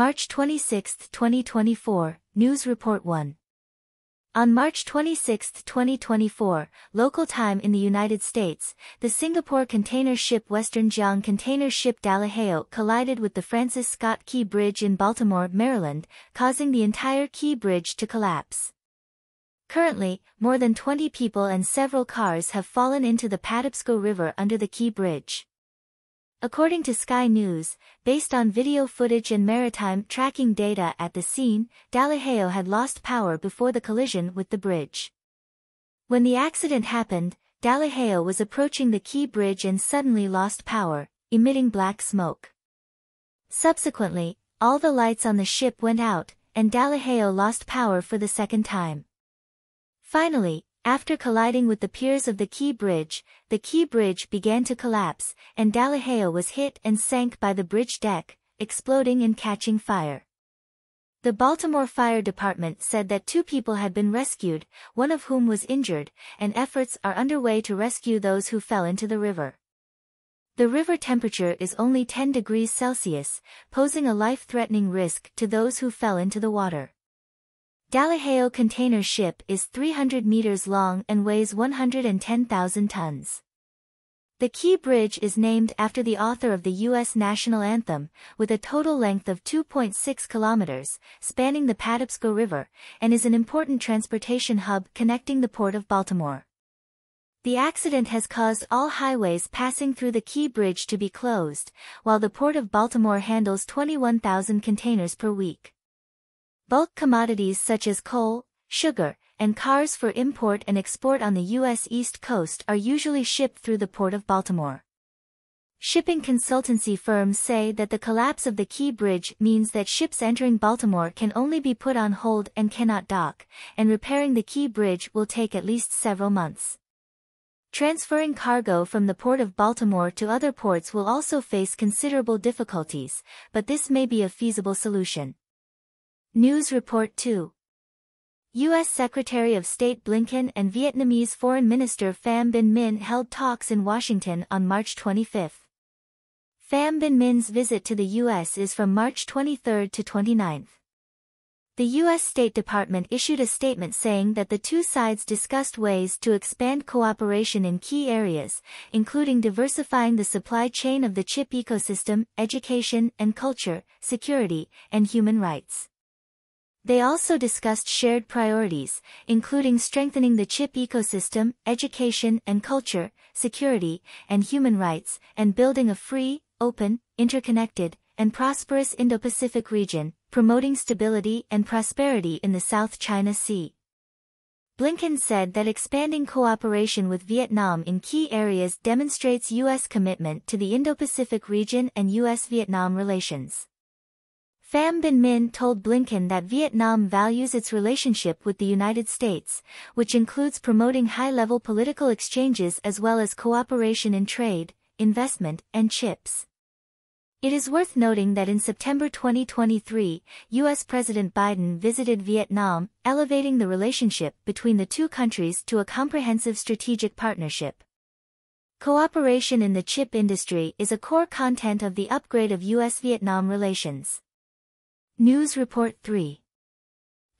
March 26, 2024, News Report 1. On March 26, 2024, local time in the United States, the Singapore container ship Western Jiang container ship Dalaheo collided with the Francis Scott Key Bridge in Baltimore, Maryland, causing the entire Key Bridge to collapse. Currently, more than 20 people and several cars have fallen into the Patapsco River under the Key Bridge. According to Sky News, based on video footage and maritime tracking data at the scene, Dalaheo had lost power before the collision with the bridge. When the accident happened, Dalaheo was approaching the Key Bridge and suddenly lost power, emitting black smoke. Subsequently, all the lights on the ship went out, and Dalaheo lost power for the second time. Finally, after colliding with the piers of the Key Bridge, the Key Bridge began to collapse, and Dalaheo was hit and sank by the bridge deck, exploding and catching fire. The Baltimore Fire Department said that two people had been rescued, one of whom was injured, and efforts are underway to rescue those who fell into the river. The river temperature is only 10 degrees Celsius, posing a life-threatening risk to those who fell into the water. Dalaheo container ship is 300 meters long and weighs 110,000 tons. The Key Bridge is named after the author of the U.S. national anthem, with a total length of 2.6 kilometers, spanning the Patapsco River, and is an important transportation hub connecting the Port of Baltimore. The accident has caused all highways passing through the Key Bridge to be closed, while the Port of Baltimore handles 21,000 containers per week. Bulk commodities such as coal, sugar, and cars for import and export on the U.S. East Coast are usually shipped through the Port of Baltimore. Shipping consultancy firms say that the collapse of the Key Bridge means that ships entering Baltimore can only be put on hold and cannot dock, and repairing the Key Bridge will take at least several months. Transferring cargo from the Port of Baltimore to other ports will also face considerable difficulties, but this may be a feasible solution. News Report 2 U.S. Secretary of State Blinken and Vietnamese Foreign Minister Pham Binh Minh held talks in Washington on March 25. Pham Binh Minh's visit to the U.S. is from March 23 to 29. The U.S. State Department issued a statement saying that the two sides discussed ways to expand cooperation in key areas, including diversifying the supply chain of the chip ecosystem, education and culture, security, and human rights. They also discussed shared priorities, including strengthening the chip ecosystem, education and culture, security, and human rights, and building a free, open, interconnected, and prosperous Indo-Pacific region, promoting stability and prosperity in the South China Sea. Blinken said that expanding cooperation with Vietnam in key areas demonstrates U.S. commitment to the Indo-Pacific region and U.S.-Vietnam relations. Pham Binh Minh told Blinken that Vietnam values its relationship with the United States, which includes promoting high-level political exchanges as well as cooperation in trade, investment, and chips. It is worth noting that in September 2023, U.S. President Biden visited Vietnam, elevating the relationship between the two countries to a comprehensive strategic partnership. Cooperation in the chip industry is a core content of the upgrade of U.S.-Vietnam relations. News Report 3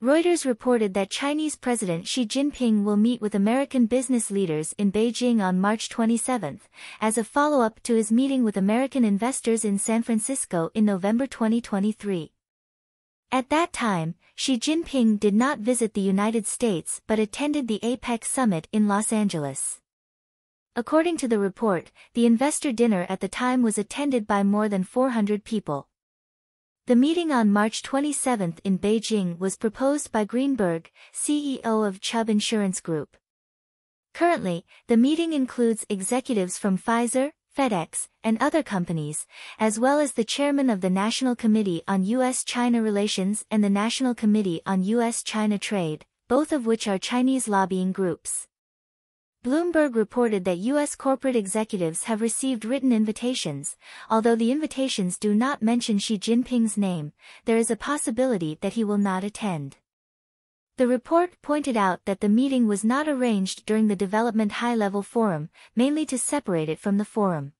Reuters reported that Chinese President Xi Jinping will meet with American business leaders in Beijing on March 27, as a follow-up to his meeting with American investors in San Francisco in November 2023. At that time, Xi Jinping did not visit the United States but attended the APEC summit in Los Angeles. According to the report, the investor dinner at the time was attended by more than 400 people. The meeting on March 27 in Beijing was proposed by Greenberg, CEO of Chubb Insurance Group. Currently, the meeting includes executives from Pfizer, FedEx, and other companies, as well as the chairman of the National Committee on U.S.-China Relations and the National Committee on U.S.-China Trade, both of which are Chinese lobbying groups. Bloomberg reported that U.S. corporate executives have received written invitations, although the invitations do not mention Xi Jinping's name, there is a possibility that he will not attend. The report pointed out that the meeting was not arranged during the Development High-Level Forum, mainly to separate it from the forum.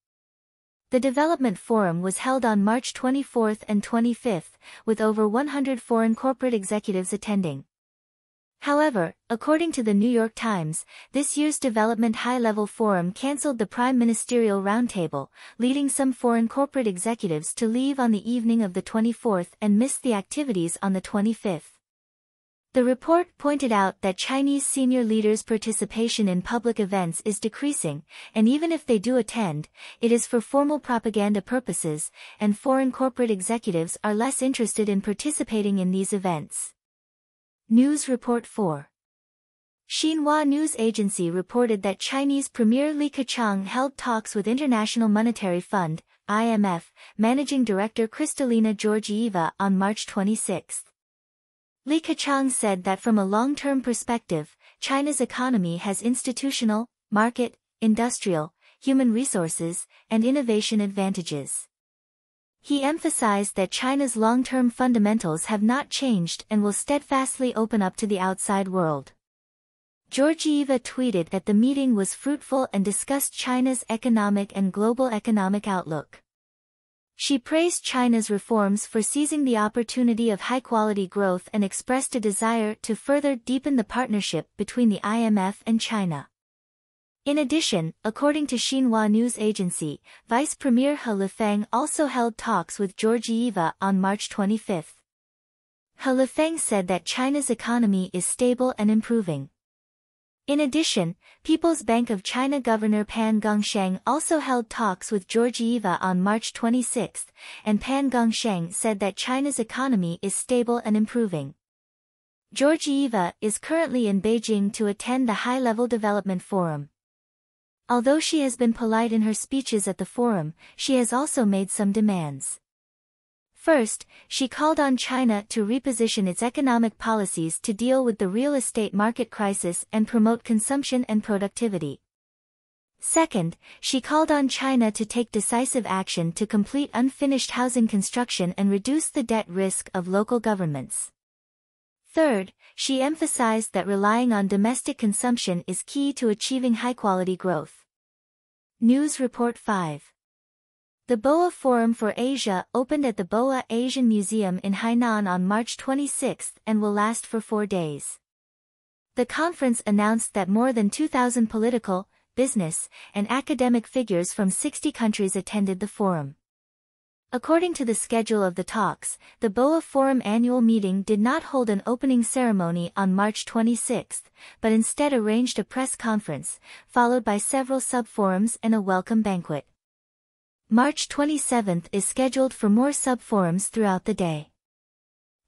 The development forum was held on March 24 and 25, with over 100 foreign corporate executives attending. However, according to the New York Times, this year's Development High-Level Forum cancelled the Prime Ministerial Roundtable, leading some foreign corporate executives to leave on the evening of the 24th and miss the activities on the 25th. The report pointed out that Chinese senior leaders' participation in public events is decreasing, and even if they do attend, it is for formal propaganda purposes, and foreign corporate executives are less interested in participating in these events. News Report 4 Xinhua News Agency reported that Chinese Premier Li Keqiang held talks with International Monetary Fund, IMF, Managing Director Kristalina Georgieva on March 26. Li Keqiang said that from a long-term perspective, China's economy has institutional, market, industrial, human resources, and innovation advantages. He emphasized that China's long-term fundamentals have not changed and will steadfastly open up to the outside world. Georgieva tweeted that the meeting was fruitful and discussed China's economic and global economic outlook. She praised China's reforms for seizing the opportunity of high-quality growth and expressed a desire to further deepen the partnership between the IMF and China. In addition, according to Xinhua News Agency, Vice Premier He Lifeng also held talks with Georgieva on March 25. He Lifeng said that China's economy is stable and improving. In addition, People's Bank of China Governor Pan Gongsheng also held talks with Georgieva on March 26, and Pan Gongsheng said that China's economy is stable and improving. Georgieva is currently in Beijing to attend the High-Level Development Forum. Although she has been polite in her speeches at the forum, she has also made some demands. First, she called on China to reposition its economic policies to deal with the real estate market crisis and promote consumption and productivity. Second, she called on China to take decisive action to complete unfinished housing construction and reduce the debt risk of local governments. Third, she emphasized that relying on domestic consumption is key to achieving high-quality growth. News Report 5 The Boao Forum for Asia opened at the Boao Asian Museum in Hainan on March 26 and will last for four days. The conference announced that more than 2,000 political, business, and academic figures from 60 countries attended the forum. According to the schedule of the talks, the Boao Forum annual meeting did not hold an opening ceremony on March 26, but instead arranged a press conference, followed by several sub-forums and a welcome banquet. March 27 is scheduled for more sub-forums throughout the day.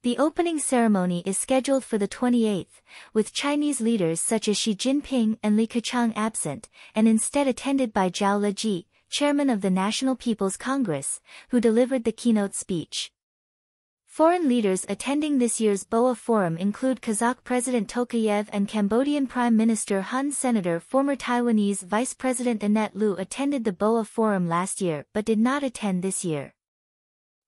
The opening ceremony is scheduled for the 28th, with Chinese leaders such as Xi Jinping and Li Keqiang absent, and instead attended by Zhao Leji, chairman of the National People's Congress, who delivered the keynote speech. Foreign leaders attending this year's Boao Forum include Kazakh President Tokayev and Cambodian Prime Minister Hun Senator former Taiwanese Vice President Annette Lu attended the Boao Forum last year but did not attend this year.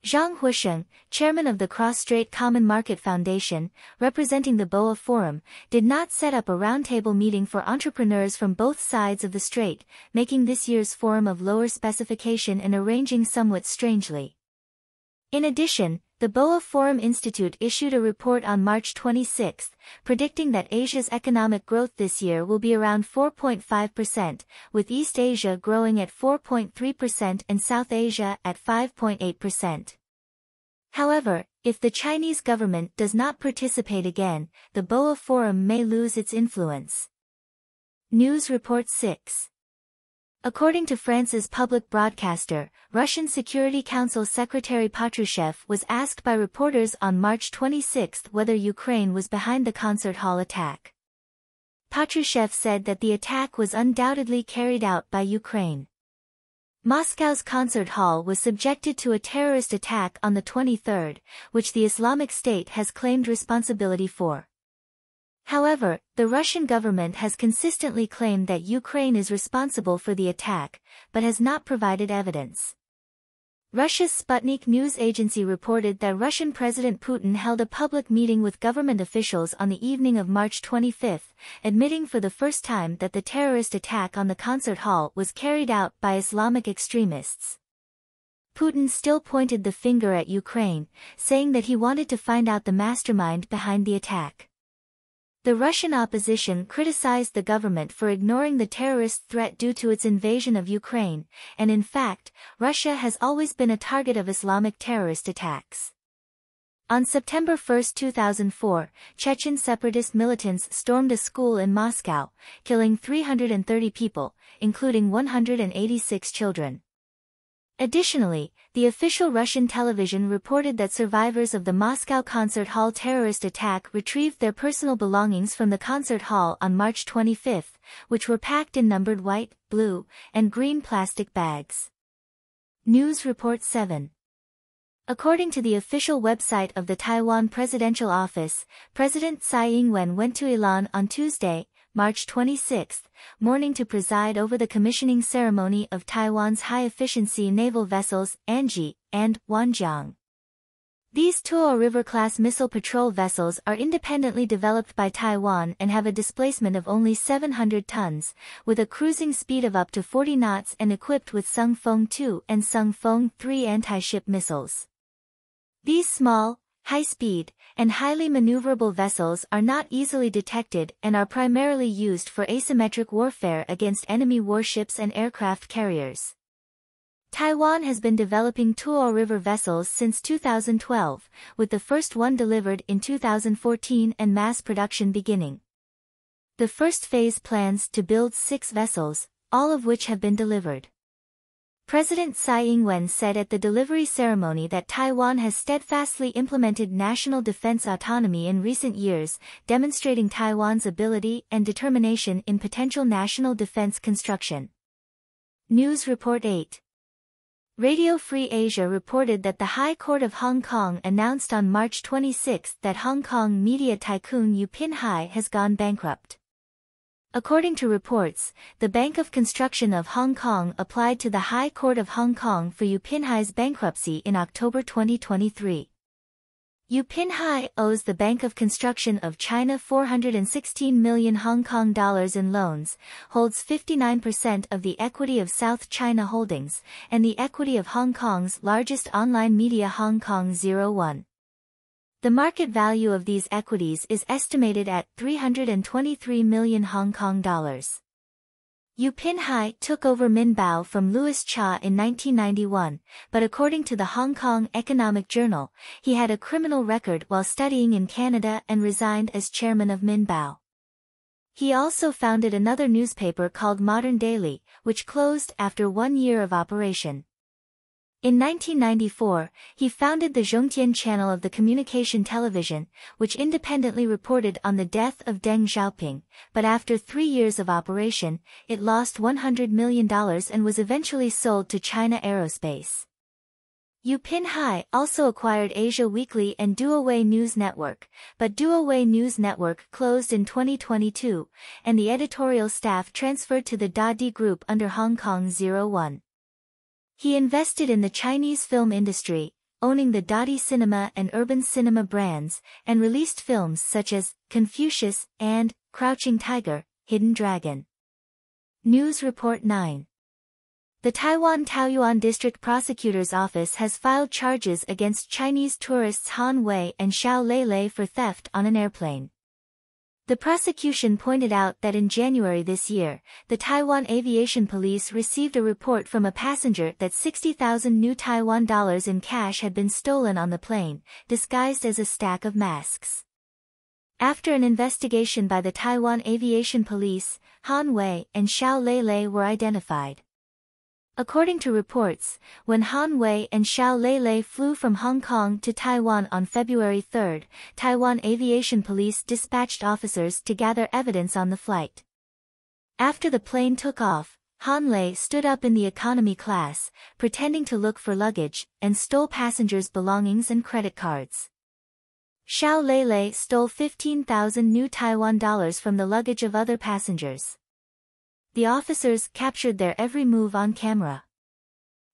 Zhang Huisheng, chairman of the Cross-Strait Common Market Foundation, representing the Boao Forum, did not set up a roundtable meeting for entrepreneurs from both sides of the strait, making this year's forum of lower specification and arranging somewhat strangely. In addition, the Boao Forum Institute issued a report on March 26, predicting that Asia's economic growth this year will be around 4.5%, with East Asia growing at 4.3% and South Asia at 5.8%. However, if the Chinese government does not participate again, the Boao Forum may lose its influence. News Report 6 According to France's public broadcaster, Russian Security Council Secretary Patrushev was asked by reporters on March 26 whether Ukraine was behind the concert hall attack. Patrushev said that the attack was undoubtedly carried out by Ukraine. Moscow's concert hall was subjected to a terrorist attack on the 23rd, which the Islamic State has claimed responsibility for. However, the Russian government has consistently claimed that Ukraine is responsible for the attack, but has not provided evidence. Russia's Sputnik news agency reported that Russian President Putin held a public meeting with government officials on the evening of March 25, admitting for the first time that the terrorist attack on the concert hall was carried out by Islamic extremists. Putin still pointed the finger at Ukraine, saying that he wanted to find out the mastermind behind the attack. The Russian opposition criticized the government for ignoring the terrorist threat due to its invasion of Ukraine, and in fact, Russia has always been a target of Islamic terrorist attacks. On September 1, 2004, Chechen separatist militants stormed a school in Moscow, killing 330 people, including 186 children. Additionally, the official Russian television reported that survivors of the Moscow concert hall terrorist attack retrieved their personal belongings from the concert hall on March 25, which were packed in numbered white, blue, and green plastic bags. News Report 7 According to the official website of the Taiwan Presidential Office, President Tsai Ing-wen went to Ilan on Tuesday, March 26, morning to preside over the commissioning ceremony of Taiwan's high-efficiency naval vessels Anji and Wanjiang. These Tuo River-class missile patrol vessels are independently developed by Taiwan and have a displacement of only 700 tons, with a cruising speed of up to 40 knots and equipped with Sung Fong 2 and Sung Fong 3 anti-ship missiles. These small, high-speed, and highly maneuverable vessels are not easily detected and are primarily used for asymmetric warfare against enemy warships and aircraft carriers. Taiwan has been developing Tuo River vessels since 2012, with the first one delivered in 2014 and mass production beginning. The first phase plans to build six vessels, all of which have been delivered. President Tsai Ing-wen said at the delivery ceremony that Taiwan has steadfastly implemented national defense autonomy in recent years, demonstrating Taiwan's ability and determination in potential national defense construction. News Report 8 Radio Free Asia reported that the High Court of Hong Kong announced on March 26 that Hong Kong media tycoon Yu Pin Hai has gone bankrupt. According to reports, the Bank of Construction of Hong Kong applied to the High Court of Hong Kong for Yu Pinhai's bankruptcy in October 2023. Yu Pinhai owes the Bank of Construction of China 416 million Hong Kong dollars in loans, holds 59% of the equity of South China Holdings, and the equity of Hong Kong's largest online media Hong Kong 01. The market value of these equities is estimated at 323 million Hong Kong dollars. Yu Pin Hai took over Minbao from Louis Cha in 1991, but according to the Hong Kong Economic Journal, he had a criminal record while studying in Canada and resigned as chairman of Minbao. He also founded another newspaper called Modern Daily, which closed after one year of operation. In 1994, he founded the Zhongtian channel of the communication television, which independently reported on the death of Deng Xiaoping, but after three years of operation, it lost $100 million and was eventually sold to China Aerospace. Yu Pinhai also acquired Asia Weekly and Duowei News Network, but Duowei News Network closed in 2022, and the editorial staff transferred to the Dadi Group under Hong Kong 01. He invested in the Chinese film industry, owning the Dadi Cinema and Urban Cinema brands, and released films such as Confucius and Crouching Tiger, Hidden Dragon. News Report 9 The Taiwan Taoyuan District Prosecutor's Office has filed charges against Chinese tourists Han Wei and Xiao Leilei for theft on an airplane. The prosecution pointed out that in January this year, the Taiwan Aviation Police received a report from a passenger that 60,000 new Taiwan dollars in cash had been stolen on the plane, disguised as a stack of masks. After an investigation by the Taiwan Aviation Police, Han Wei and Xiao Leilei were identified. According to reports, when Han Wei and Xiao Leilei flew from Hong Kong to Taiwan on February 3, Taiwan Aviation Police dispatched officers to gather evidence on the flight. After the plane took off, Han Lei stood up in the economy class, pretending to look for luggage, and stole passengers' belongings and credit cards. Xiao Leilei stole 15,000 new Taiwan dollars from the luggage of other passengers. The officers captured their every move on camera.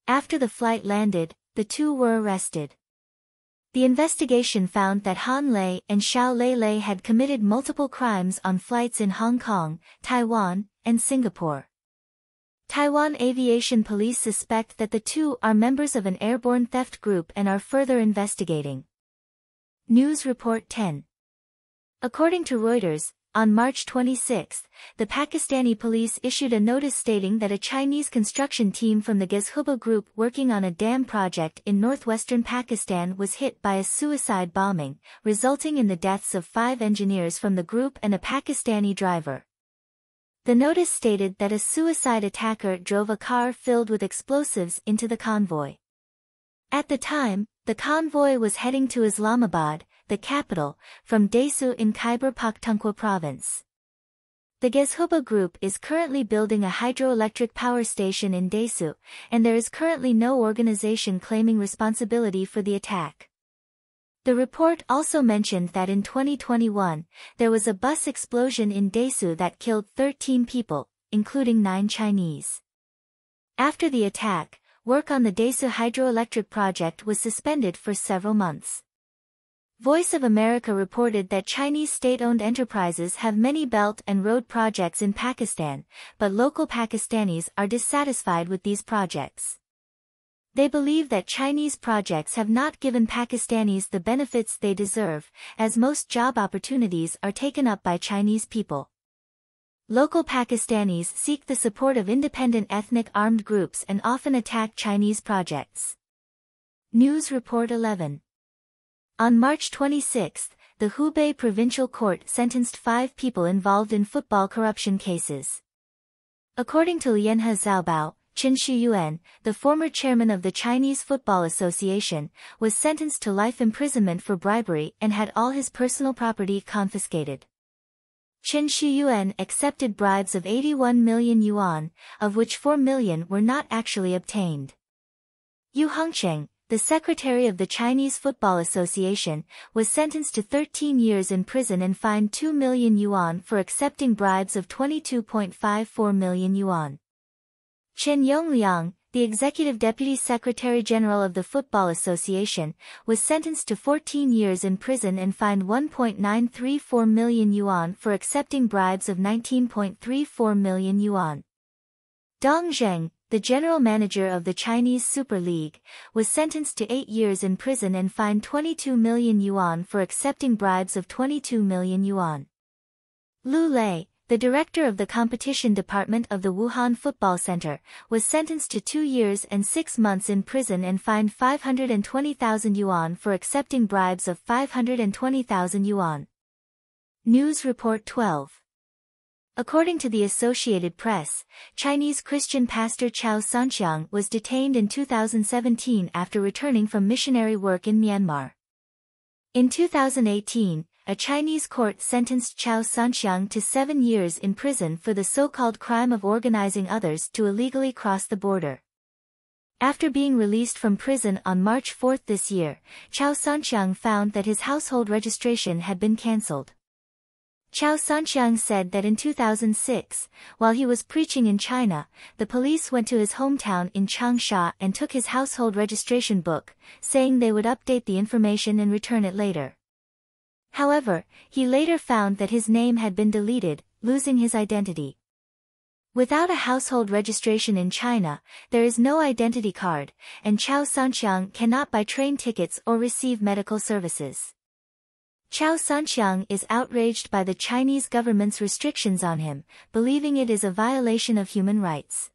After the flight landed, the two were arrested. The investigation found that Han Lei and Xiao Leilei had committed multiple crimes on flights in Hong Kong, Taiwan, and Singapore. Taiwan Aviation Police suspect that the two are members of an airborne theft group and are further investigating. News Report 10 According to Reuters, on March 26, the Pakistani police issued a notice stating that a Chinese construction team from the Gezhouba group working on a dam project in northwestern Pakistan was hit by a suicide bombing, resulting in the deaths of five engineers from the group and a Pakistani driver. The notice stated that a suicide attacker drove a car filled with explosives into the convoy. At the time, the convoy was heading to Islamabad, the capital, from Desu in Khyber Pakhtunkhwa province. The Gezhouba Group is currently building a hydroelectric power station in Desu, and there is currently no organization claiming responsibility for the attack. The report also mentioned that in 2021, there was a bus explosion in Desu that killed 13 people, including 9 Chinese. After the attack, work on the Desu hydroelectric project was suspended for several months. Voice of America reported that Chinese state-owned enterprises have many belt and road projects in Pakistan, but local Pakistanis are dissatisfied with these projects. They believe that Chinese projects have not given Pakistanis the benefits they deserve, as most job opportunities are taken up by Chinese people. Local Pakistanis seek the support of independent ethnic armed groups and often attack Chinese projects. News Report 11 on March 26, the Hubei Provincial Court sentenced five people involved in football corruption cases. According to Lianhe Zhaobao, Chen Shiyuan, the former chairman of the Chinese Football Association, was sentenced to life imprisonment for bribery and had all his personal property confiscated. Chen Shiyuan accepted bribes of 81 million yuan, of which 4 million were not actually obtained. Yu Hongcheng, the secretary of the Chinese Football Association, was sentenced to 13 years in prison and fined 2 million yuan for accepting bribes of 22.54 million yuan. Chen Yongliang, the executive deputy secretary general of the Football Association, was sentenced to 14 years in prison and fined 1.934 million yuan for accepting bribes of 19.34 million yuan. Dong Zheng, the general manager of the Chinese Super League, was sentenced to eight years in prison and fined 22 million yuan for accepting bribes of 22 million yuan. Lu Lei, the director of the competition department of the Wuhan Football Center, was sentenced to two years and six months in prison and fined 520,000 yuan for accepting bribes of 520,000 yuan. News Report 12 According to the Associated Press, Chinese Christian pastor Chao Sanxiang was detained in 2017 after returning from missionary work in Myanmar. In 2018, a Chinese court sentenced Chao Sanxiang to seven years in prison for the so-called crime of organizing others to illegally cross the border. After being released from prison on March 4 this year, Chao Sanxiang found that his household registration had been cancelled. Chao Sanxiang said that in 2006, while he was preaching in China, the police went to his hometown in Changsha and took his household registration book, saying they would update the information and return it later. However, he later found that his name had been deleted, losing his identity. Without a household registration in China, there is no identity card, and Chao Sanxiang cannot buy train tickets or receive medical services. Chao Sanxiang is outraged by the Chinese government's restrictions on him, believing it is a violation of human rights.